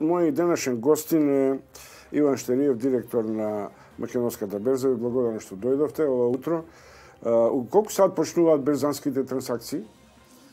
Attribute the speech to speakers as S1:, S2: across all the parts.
S1: Мој денешен гостин е Иван Штериев, директор на Македонската берза. Ви благодарам што дојдовте ова утро. У колку сад почнуваат берзанските трансакции?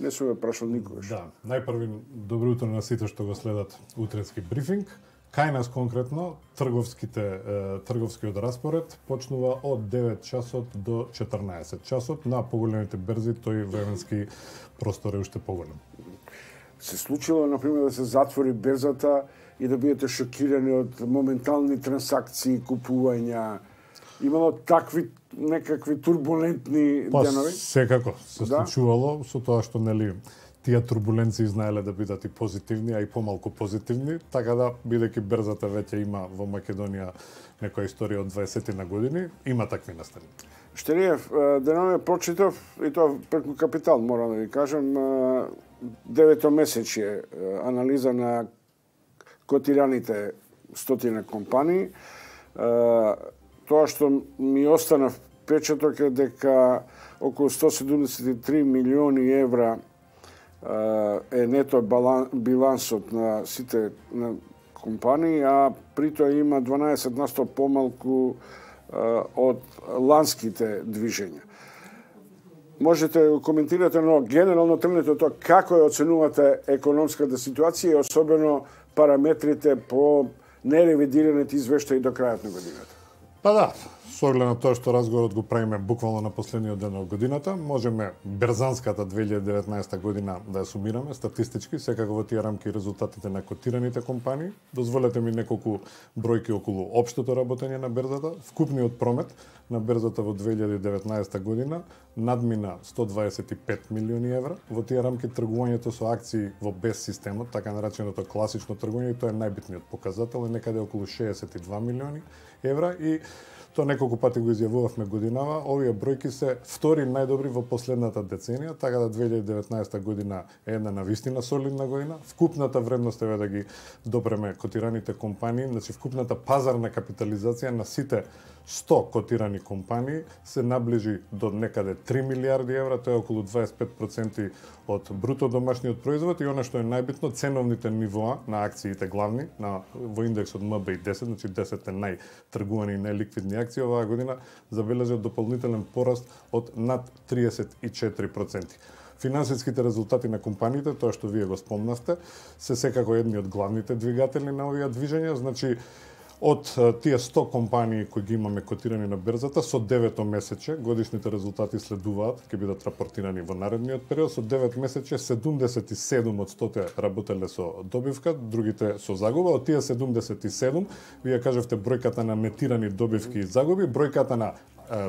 S1: Не сум ја прашал никогаш.
S2: Да, најпрви добро утро на сите што го следат утренски брифинг. Кај нас конкретно трговските трговскиот распоред почнува од 9 часот до 14 часот на поголемите берзи, тој временски простор е уште поголем
S1: се случило, например, да се затвори берзата и да бидете шокирани од моментални трансакции, купувања. Имало такви некакви турбулентни
S2: па,
S1: денови?
S2: Секако се да? случувало со тоа што нели тие турбуленции знаеле да бидат и позитивни, а и помалку позитивни, така да бидејќи берзата веќе има во Македонија некоја историја од 20 на години, има такви настани.
S1: Штериев, денове прочитав и тоа преку капитал, морам да ви кажам, деветомесечје анализа на котираните стотина компании. Тоа што ми остана впечаток е дека околу 173 милиони евра е нето билансот на сите на компании, а при тоа има 12 на 100 помалку од ланските движења можете да коментирате, но генерално тренето тоа како ја оценувате економската ситуација и особено параметрите по неревидираните извештаи до крајот на годината?
S2: Па да, Со оглед на тоа што разговорот го правиме буквално на последниот ден од годината, можеме берзанската 2019 година да ја сумираме статистички, секако во тие рамки резултатите на котираните компании. Дозволете ми неколку бројки околу општото работење на берзата. Вкупниот промет на берзата во 2019 година надмина 125 милиони евра. Во тие рамки тргувањето со акции во без системот, така нареченото класично тргување, тоа е најбитниот показател, е некаде околу 62 милиони евра и Тоа неколку пати го изјавувавме годинава. Овие бројки се втори најдобри во последната деценија, така да 2019 година е една навистина солидна година. Вкупната вредност е да ги допреме котираните компании, значи вкупната пазарна капитализација на сите 100 котирани компании се наближи до некаде 3 милиарди евра, тоа е околу 25% од бруто домашниот производ и она што е најбитно, ценовните нивоа на акциите главни на во индексот МБИ 10, значи 10 најтргувани и најликвидни акции оваа година забележа дополнителен пораст од над 34%. Финансиските резултати на компаниите, тоа што вие го спомнавте, се секако едни од главните двигатели на овие движења, значи Од тие 100 компании кои ги имаме котирани на берзата, со 9 месече, годишните резултати следуваат, ќе бидат рапортирани во наредниот период, со 9 месече 77 од 100 работеле со добивка, другите со загуба. Од тие 77, вие кажавте бројката на метирани добивки и загуби, бројката на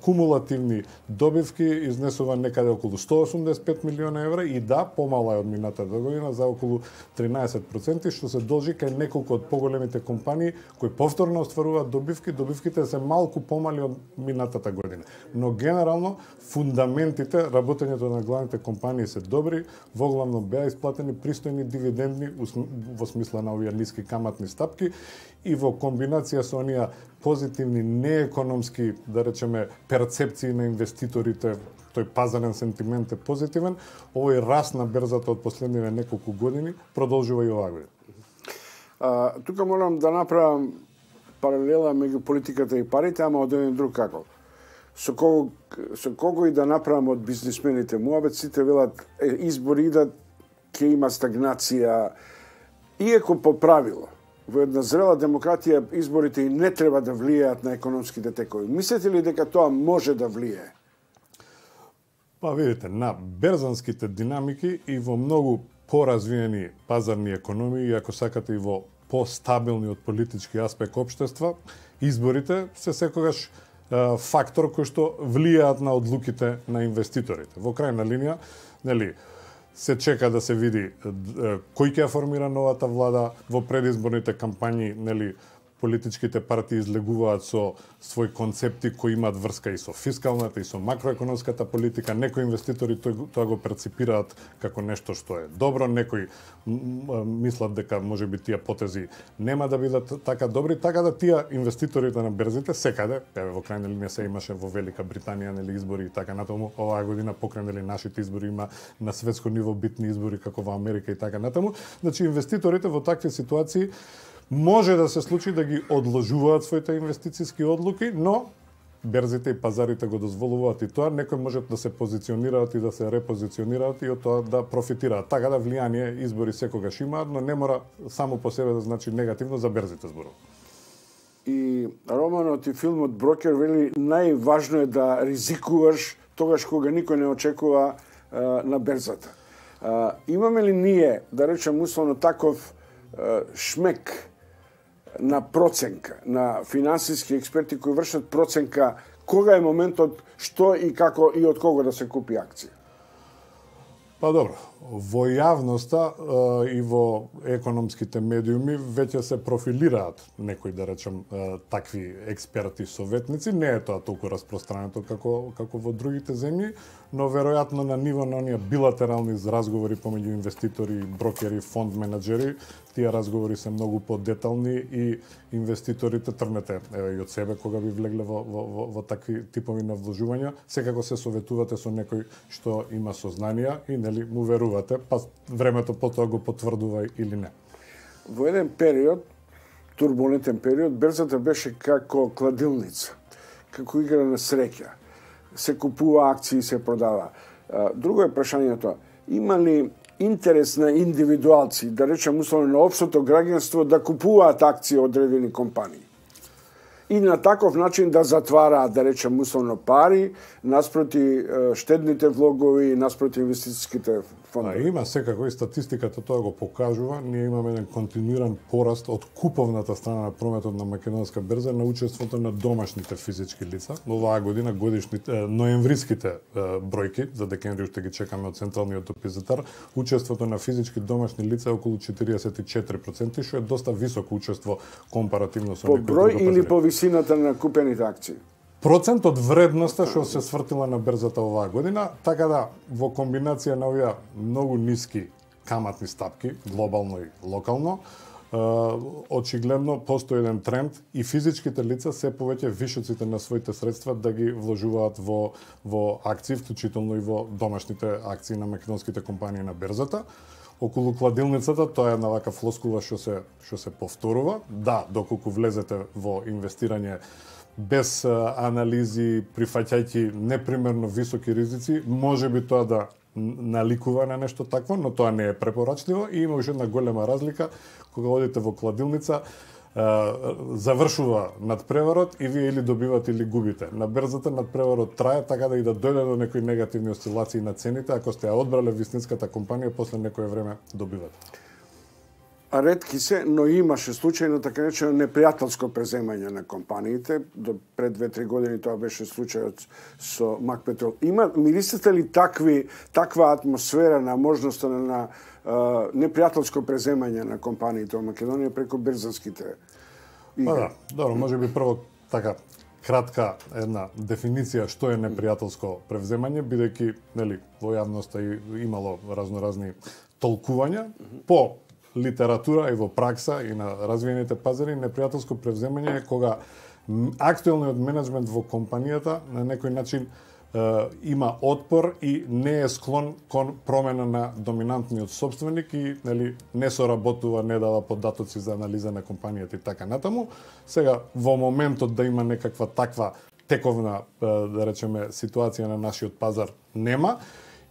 S2: кумулативни добивки изнесува некаде околу 185 милиона евра и да, помала е од минатата година за околу 13%, што се должи кај неколку од поголемите компании кои повторно остваруваат добивки, добивките се малку помали од минатата година. Но генерално фундаментите, работењето на главните компании се добри, воглавно беа исплатени пристојни дивидендни во смисла на овие ниски каматни стапки и во комбинација со оние позитивни неекономски, да речеме, перцепции на инвеститорите, тој пазарен сентимент е позитивен, овој раст на берзата од последниве неколку години продолжува и оваа година.
S1: Тука морам да направам паралела меѓу политиката и парите, ама од еден друг како. Со кого, со кого и да направам од бизнисмените муабет, сите велат е, избори идат, ќе има стагнација, иеко по правило во една зрела демократија изборите и не треба да влијаат на економските текови. Мислите ли дека тоа може да влијае?
S2: Па видите, на берзанските динамики и во многу поразвиени пазарни економии, ако сакате и во постабилни од политички аспект општества, изборите се секогаш фактор кој што влијаат на одлуките на инвеститорите. Во крајна линија, нели, се чека да се види кој ќе формира новата влада во предизборните кампањи, нели политичките партии излегуваат со свои концепти кои имаат врска и со фискалната и со макроекономската политика. Некои инвеститори тоа, тоа го перципираат како нешто што е добро, некои мислат дека може би тие потези нема да бидат така добри, така да тие инвеститорите на берзите секаде, еве во крајна линија се имаше во Велика Британија нели избори и така натаму, оваа година покренели нашите избори има на светско ниво битни избори како во Америка и така натаму. Значи инвеститорите во такви ситуации може да се случи да ги одложуваат своите инвестициски одлуки, но берзите и пазарите го дозволуваат и тоа, некои можат да се позиционираат и да се репозиционираат и од тоа да профитираат. Така да влијание избори секогаш имаат, но не мора само по себе да значи негативно за берзите зборува.
S1: И романот и филмот Брокер вели најважно е да ризикуваш тогаш кога никој не очекува а, на берзата. А, имаме ли ние, да речем условно таков а, шмек на проценка, на финансиски експерти кои вршат проценка кога е моментот што и како и од кого да се купи акција?
S2: Па добро, во јавноста и во економските медиуми веќе се профилираат некои да речем такви експерти советници, не е тоа толку распространето како како во другите земји, но веројатно на ниво на оние билатерални разговори помеѓу инвеститори, брокери, фонд менаџери, тие разговори се многу подетални и инвеститорите трнете еве и од себе кога би влегле во, во, во, во такви типови на вложувања, секако се советувате со некој што има сознанија и нели му верува верувате, па времето потоа го потврдува или не.
S1: Во еден период, турбулентен период, берзата беше како кладилница, како игра на среќа се купува акции и се продава. Друго е прашањето, има ли интерес на индивидуалци, да речем условно на општото граѓанство, да купуваат акции од одредени компании? И на таков начин да затвараат, да речем, условно пари, наспроти штедните влогови, наспроти инвестицијските фондови.
S2: А има секако и статистиката тоа го покажува. Ние имаме еден континуиран пораст од куповната страна на прометот на македонска берза на учеството на домашните физички лица. Оваа година годишните ноемвриските бројки за декември уште ги чекаме од централниот опизатар, учеството на физички домашни лица е околу 44%, што е доста високо учество компаративно со
S1: по број или по висината на купените акции?
S2: Процент од вредноста што се свртила на берзата оваа година, така да во комбинација на овие многу ниски каматни стапки, глобално и локално, очигледно постои еден тренд и физичките лица се повеќе вишоците на своите средства да ги вложуваат во во акции, вклучително и во домашните акции на македонските компании на берзата околу кладилницата, тоа е една вака флоскула што се што се повторува. Да, доколку влезете во инвестирање без анализи, прифаќајќи непримерно високи ризици, може би тоа да наликува на нешто такво, но тоа не е препорачливо и има уште една голема разлика кога одите во кладилница, завршува надпреварот и вие или добивате или губите. На берзата надпреварот трае така да и да дојде до некои негативни осцилации на цените, ако сте ја одбрале вистинската компанија, после некое време добивате.
S1: А редки се, но имаше случај на така речено непријателско преземање на компаниите. До пред две-три години тоа беше случајот со Макпетрол. Има мирисате ли такви таква атмосфера на можноста на, на непријателско преземање на компаниите во Македонија преку берзанските
S2: игри. Па да, добро, може би прво така кратка една дефиниција што е непријателско превземање, бидејќи нели во јавноста и имало разноразни толкувања по литература и во пракса и на развиените пазари непријателско превземање е кога актуелниот менеджмент во компанијата на некој начин има отпор и не е склон кон промена на доминантниот собственик и нели не соработува, не дава податоци за анализа на компанијата и така натаму. Сега во моментот да има некаква таква тековна да речеме ситуација на нашиот пазар нема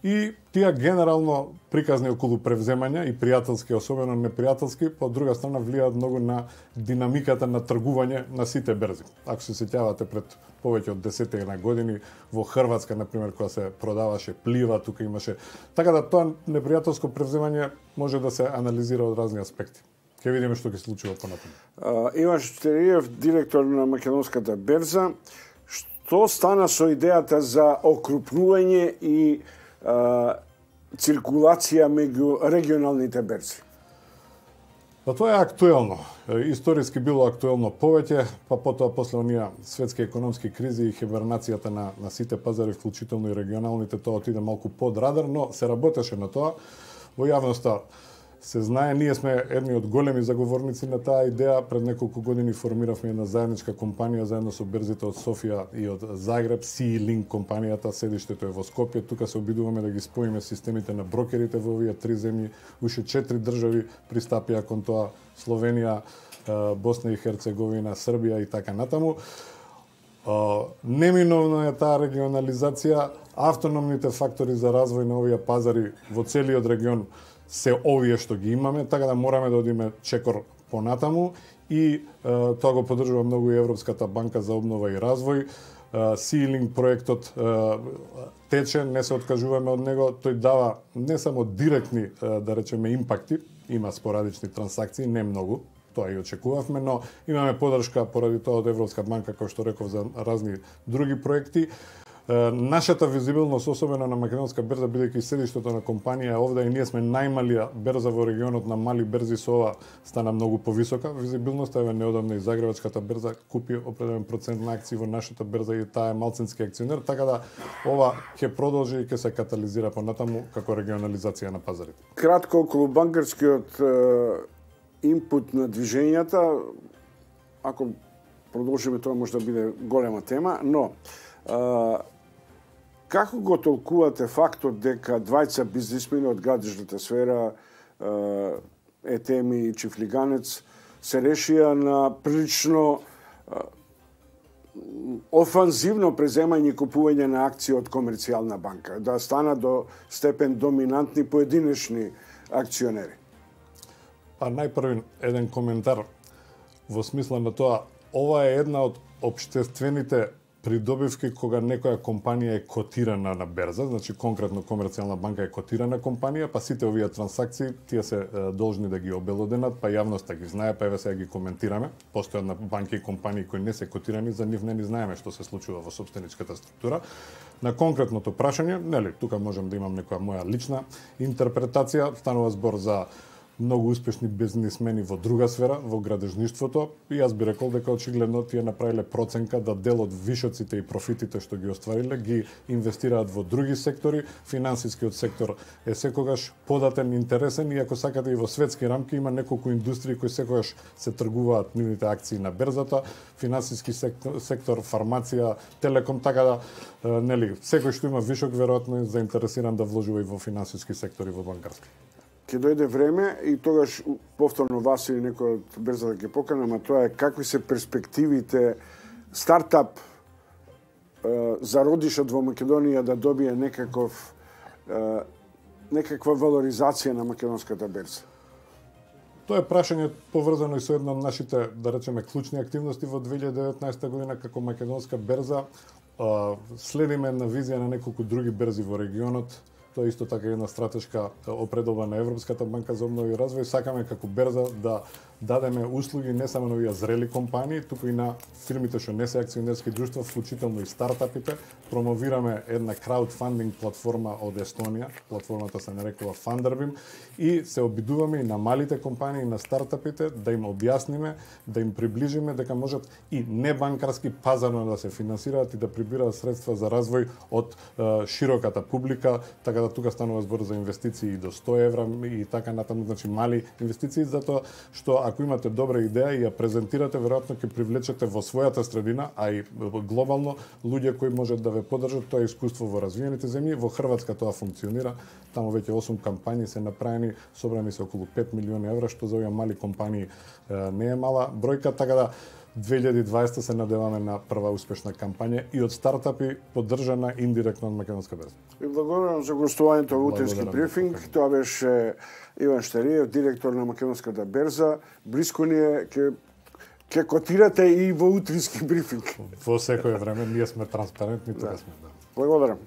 S2: и тие генерално приказни околу превземања и пријателски, особено непријателски, по друга страна влијаат многу на динамиката на тргување на сите берзи. Ако се сеќавате пред повеќе од 10 на години во Хрватска на пример кога се продаваше плива, тука имаше така да тоа непријателско превземање може да се анализира од разни аспекти. Ке видиме што ќе случува понатаму.
S1: Иван Штериев, директор на Македонската берза, што стана со идејата за окрупнување и циркулација меѓу регионалните берци?
S2: Па тоа е актуелно Историски било актуелно повеќе, па потоа после оние светски економски кризи и хибернацијата на, на сите пазари, вклучително и регионалните, тоа отиде малку под радар, но се работеше на тоа. Во јавноста се знае, ние сме едни од големи заговорници на таа идеја. Пред неколку години формиравме една заедничка компанија заедно со берзите од Софија и од Загреб, Sea-Link компанијата, седиштето е во Скопје. Тука се обидуваме да ги споиме системите на брокерите во овие три земји. Уште четири држави пристапија кон тоа Словенија, Босна и Херцеговина, Србија и така натаму. Неминовно е таа регионализација, автономните фактори за развој на овие пазари во целиот регион се овие што ги имаме, така да мораме да одиме чекор понатаму и е, тоа го поддржува многу и Европската банка за обнова и развој. Силинг проектот е, тече, не се откажуваме од него, тој дава не само директни, е, да речеме, импакти, има спорадични трансакции, не многу, тоа и очекувавме, но имаме подршка поради тоа од Европска банка, кој што реков за разни други проекти. Нашата визибилност, особено на македонска берза, бидејќи седиштето на компанија овде и ние сме најмалија берза во регионот на мали берзи со ова стана многу повисока. Визибилноста еве неодамна и Загребачката берза купи определен процент на акции во нашата берза и таа е малцински акционер, така да ова ќе продолжи и ќе се катализира понатаму како регионализација на пазарите.
S1: Кратко околу банкарскиот импут на движењата, ако продолжиме тоа може да биде голема тема, но Како го толкувате фактот дека двајца бизнисмени од градишната сфера, Етеми и Чифлиганец, се решија на прилично офанзивно преземање и купување на акции од комерцијална банка, да стана до степен доминантни поединечни акционери?
S2: Па најпрвен еден коментар во смисла на тоа, ова е една од обштествените придобивки кога некоја компанија е котирана на берза, значи конкретно комерцијална банка е котирана компанија, па сите овие трансакции тие се должни да ги обелоденат, па јавноста да ги знае, па еве сега ги коментираме. Постојат на банки и компании кои не се котирани, за нив не ни знаеме што се случува во собственичката структура. На конкретното прашање, нели, тука можам да имам некоја моја лична интерпретација, станува збор за многу успешни бизнисмени во друга сфера, во градежништвото, и јас би рекол дека очигледно тие направиле проценка да дел од вишоците и профитите што ги оствариле ги инвестираат во други сектори. Финансискиот сектор е секогаш податен, интересен и ако сакате и во светски рамки има неколку индустрии кои секогаш се тргуваат нивните акции на берзата, финансиски сектор, сектор фармација, телеком, така да нели секој што има вишок веројатно е заинтересиран да вложува и во финансиски сектор и во банкарски
S1: ќе дојде време и тогаш повторно вас или некој од брзо да ќе покана, ама тоа е какви се перспективите стартап зародишот во Македонија да добие некаков некаква валоризација на македонската берза?
S2: Тоа е прашање поврзано и со една од нашите, да речеме, клучни активности во 2019 година како македонска берза. Следиме на визија на неколку други берзи во регионот, Тоа исто така е една стратешка опредоба на Европската банка за обнова и развој. Сакаме како берза да дадеме услуги не само на овие зрели компании, туку и на фирмите што не се акционерски друштва, вклучително и стартапите. Промовираме една краудфандинг платформа од Естонија, платформата се нарекува Funderbim и се обидуваме и на малите компании, и на стартапите да им објасниме, да им приближиме дека можат и небанкарски пазарно да се финансираат и да прибираат средства за развој од е, широката публика, така да тука станува збор за инвестиции и до 100 евра и така натаму, значи мали инвестиции, затоа што ако имате добра идеја и ја презентирате, веројатно ќе привлечете во својата средина, а и глобално луѓе кои можат да ве поддржат тоа искуство во развиените земји. Во Хрватска тоа функционира. Таму веќе 8 кампањи се направени, собрани се околу 5 милиони евра, што за овие мали компании не е мала бројка, така да 2020 се надеваме на прва успешна кампања и од стартапи поддржана индиректно од Македонска берза.
S1: И благодарам за гостувањето во утрински брифинг. Тоа беше Иван Штариев, директор на Македонската берза. Блиско ни е ке ке котирате и во утрински брифинг.
S2: Во секое време ние сме транспарентни, тоа да. сме. Да.
S1: Благодарам.